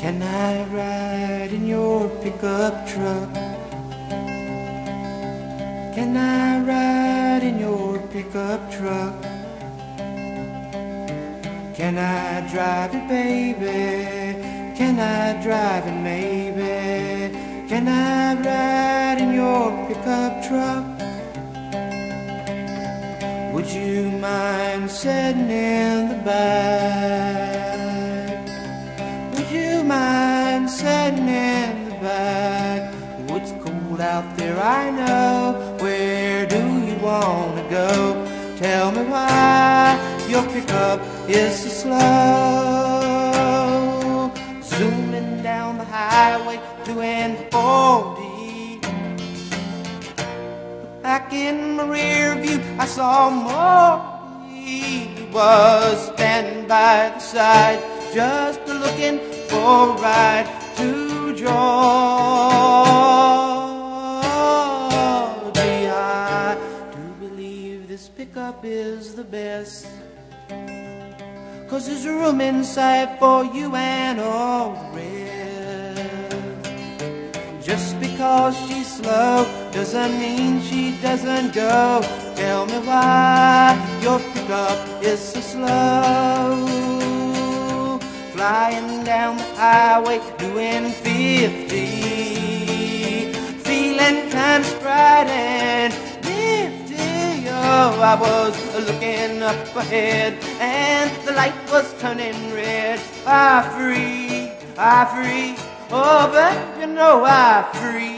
Can I ride in your pickup truck? Can I ride in your pickup truck? Can I drive it, baby? Can I drive it, maybe? Can I ride in your pickup truck? Would you mind sitting in the back? Would you mind sitting in the back? It's cold out there, I know. Where do you wanna go? Tell me why your pickup is so slow. Zooming down the highway, doing 40. Back in my rear view, I saw Morty. He was standing by the side, just looking for ride to Georgia. I do believe this pickup is the best. Cause there's room inside for you and all the rest. Just because she's slow doesn't mean she doesn't go. Tell me why your pickup is so slow. Flying down the highway doing 50. Feeling kind of sprite and nifty. Oh, I was looking up ahead and the light was turning red. I free, I free. Oh, but you know I free.